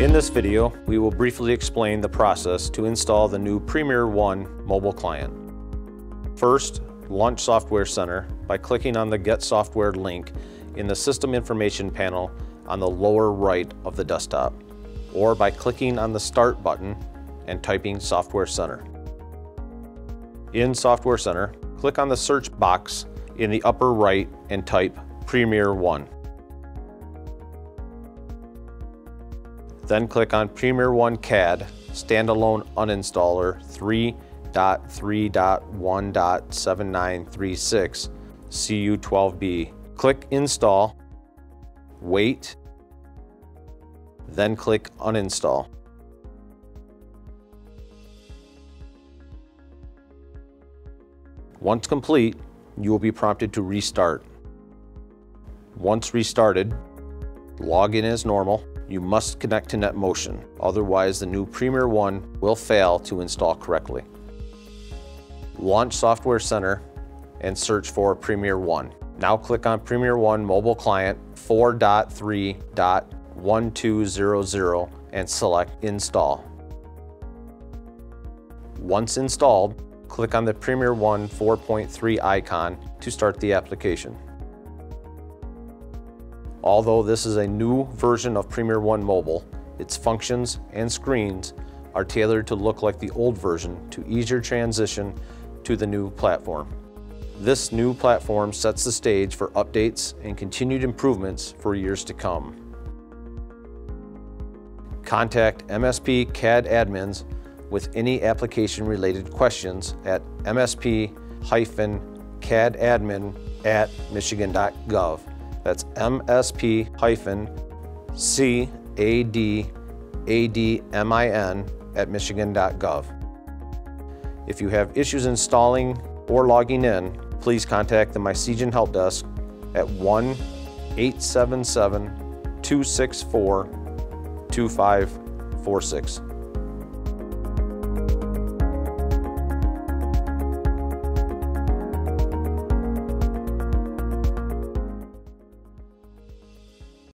In this video, we will briefly explain the process to install the new Premier One mobile client. First, launch Software Center by clicking on the Get Software link in the System Information panel on the lower right of the desktop, or by clicking on the Start button and typing Software Center. In Software Center, click on the search box in the upper right and type Premier One. Then click on Premier One CAD Standalone Uninstaller 3.3.1.7936 CU12B. Click Install, wait, then click Uninstall. Once complete, you will be prompted to restart. Once restarted, log in as normal you must connect to NetMotion, otherwise the new Premier One will fail to install correctly. Launch Software Center and search for Premier One. Now click on Premier One Mobile Client 4.3.1200 and select Install. Once installed, click on the Premier One 4.3 icon to start the application. Although this is a new version of Premier One Mobile, its functions and screens are tailored to look like the old version to ease your transition to the new platform. This new platform sets the stage for updates and continued improvements for years to come. Contact MSP CAD admins with any application related questions at msp-cadadmin at michigan.gov. That's msp-cadadmin at michigan.gov. If you have issues installing or logging in, please contact the MiCJIN Help Desk at 1-877-264-2546.